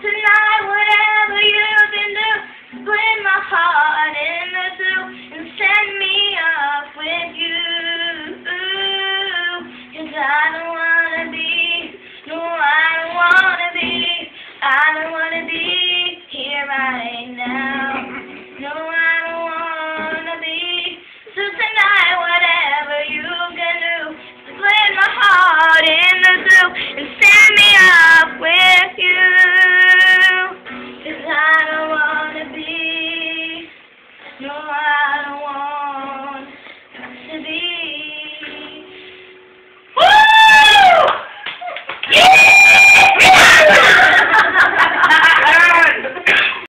tonight, whatever you can do. Split my heart in the two and send me off with you. Cause I don't wanna be, no, I don't wanna be, I don't wanna be here right now. No, I don't wanna be. your